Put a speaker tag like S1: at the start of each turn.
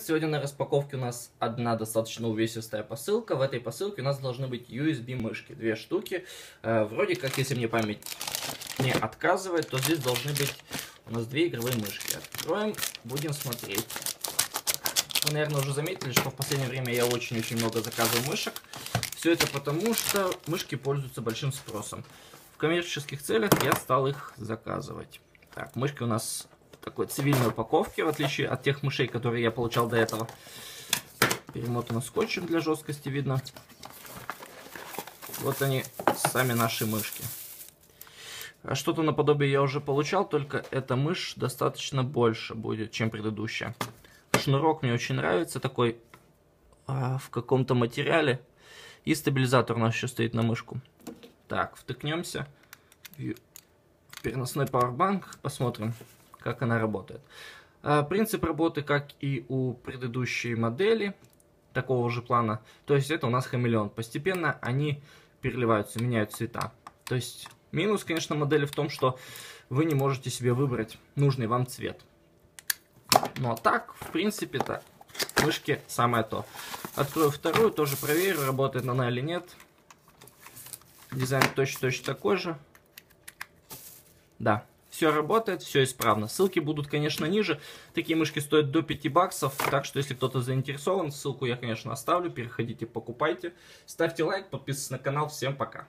S1: Сегодня на распаковке у нас одна достаточно увесистая посылка. В этой посылке у нас должны быть USB мышки, две штуки. Э, вроде как, если мне память не отказывает, то здесь должны быть у нас две игровые мышки. Откроем, будем смотреть. Вы, наверное, уже заметили, что в последнее время я очень-очень много заказываю мышек. Все это потому, что мышки пользуются большим спросом. В коммерческих целях я стал их заказывать. Так, мышки у нас такой цивильной упаковке, в отличие от тех мышей, которые я получал до этого. Перемотано скотчем для жесткости видно. Вот они, сами наши мышки. А что-то наподобие я уже получал, только эта мышь достаточно больше будет, чем предыдущая. Шнурок мне очень нравится, такой а, в каком-то материале. И стабилизатор у нас еще стоит на мышку. Так, втыкнемся в переносной пауэрбанк, посмотрим, как она работает. А, принцип работы, как и у предыдущей модели, такого же плана. То есть это у нас хамелеон. Постепенно они переливаются, меняют цвета. То есть минус, конечно, модели в том, что вы не можете себе выбрать нужный вам цвет. Ну а так, в принципе-то, мышки самое то. Открою вторую, тоже проверю, работает она или нет. Дизайн точно-точно такой же. Да, все работает, все исправно. Ссылки будут, конечно, ниже. Такие мышки стоят до 5 баксов, так что если кто-то заинтересован, ссылку я, конечно, оставлю. Переходите, покупайте. Ставьте лайк, подписывайтесь на канал. Всем пока.